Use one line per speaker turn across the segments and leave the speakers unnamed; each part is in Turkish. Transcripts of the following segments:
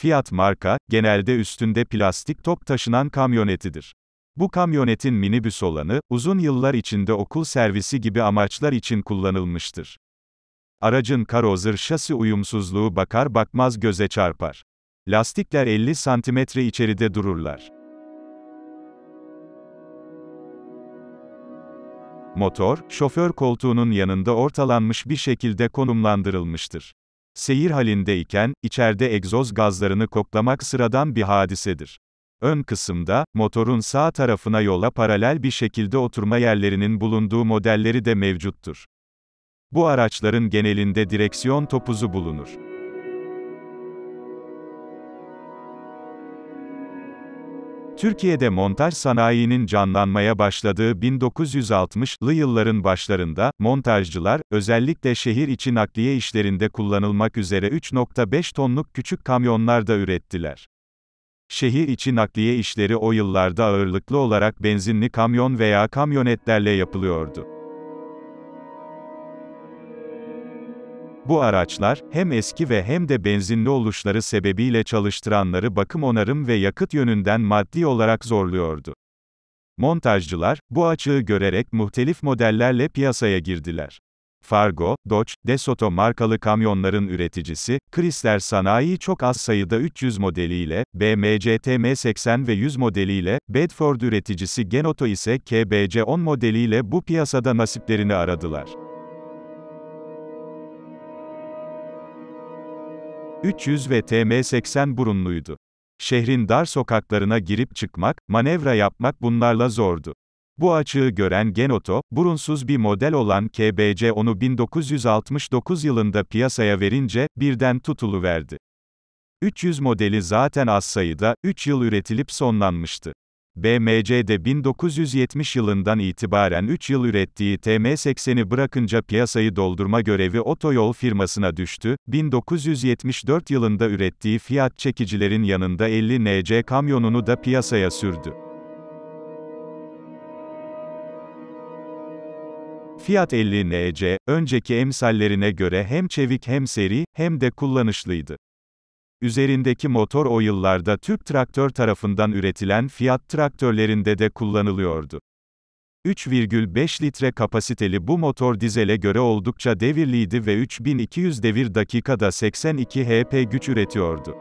Fiat marka, genelde üstünde plastik top taşınan kamyonetidir. Bu kamyonetin minibüs olanı, uzun yıllar içinde okul servisi gibi amaçlar için kullanılmıştır. Aracın karozır şasi uyumsuzluğu bakar bakmaz göze çarpar. Lastikler 50 santimetre içeride dururlar. Motor, şoför koltuğunun yanında ortalanmış bir şekilde konumlandırılmıştır. Seyir halindeyken, içeride egzoz gazlarını koklamak sıradan bir hadisedir. Ön kısımda, motorun sağ tarafına yola paralel bir şekilde oturma yerlerinin bulunduğu modelleri de mevcuttur. Bu araçların genelinde direksiyon topuzu bulunur. Türkiye'de montaj sanayinin canlanmaya başladığı 1960'lı yılların başlarında, montajcılar, özellikle şehir içi nakliye işlerinde kullanılmak üzere 3.5 tonluk küçük kamyonlar da ürettiler. Şehir içi nakliye işleri o yıllarda ağırlıklı olarak benzinli kamyon veya kamyonetlerle yapılıyordu. Bu araçlar, hem eski ve hem de benzinli oluşları sebebiyle çalıştıranları bakım onarım ve yakıt yönünden maddi olarak zorluyordu. Montajcılar, bu açığı görerek muhtelif modellerle piyasaya girdiler. Fargo, Dodge, DeSoto markalı kamyonların üreticisi, Chrysler Sanayi çok az sayıda 300 modeliyle, BMW TM80 ve 100 modeliyle, Bedford üreticisi Genoto ise KBC10 modeliyle bu piyasada nasiplerini aradılar. 300 ve TM80 burunluydu. Şehrin dar sokaklarına girip çıkmak, manevra yapmak bunlarla zordu. Bu açığı gören Genoto, burunsuz bir model olan KBC onu 1969 yılında piyasaya verince, birden tutuluverdi. 300 modeli zaten az sayıda, 3 yıl üretilip sonlanmıştı. BMC'de 1970 yılından itibaren 3 yıl ürettiği TM80'i bırakınca piyasayı doldurma görevi otoyol firmasına düştü. 1974 yılında ürettiği Fiat çekicilerin yanında 50 NC kamyonunu da piyasaya sürdü. Fiat 50 NC, önceki emsallerine göre hem çevik hem seri, hem de kullanışlıydı. Üzerindeki motor o yıllarda Türk Traktör tarafından üretilen Fiat traktörlerinde de kullanılıyordu. 3,5 litre kapasiteli bu motor dizele göre oldukça devirliydi ve 3200 devir dakikada 82 HP güç üretiyordu.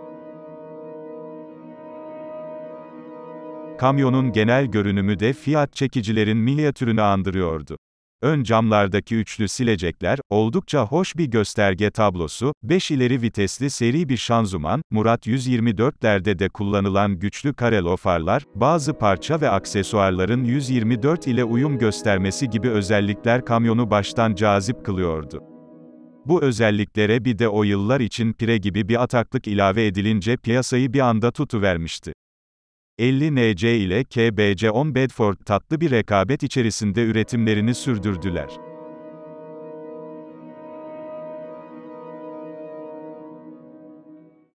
Kamyonun genel görünümü de Fiat çekicilerin minyatürünü andırıyordu. Ön camlardaki üçlü silecekler, oldukça hoş bir gösterge tablosu, 5 ileri vitesli seri bir şanzuman, Murat 124'lerde de kullanılan güçlü karelo farlar, bazı parça ve aksesuarların 124 ile uyum göstermesi gibi özellikler kamyonu baştan cazip kılıyordu. Bu özelliklere bir de o yıllar için pire gibi bir ataklık ilave edilince piyasayı bir anda tutuvermişti. 50 NC ile KBC-10 Bedford tatlı bir rekabet içerisinde üretimlerini sürdürdüler.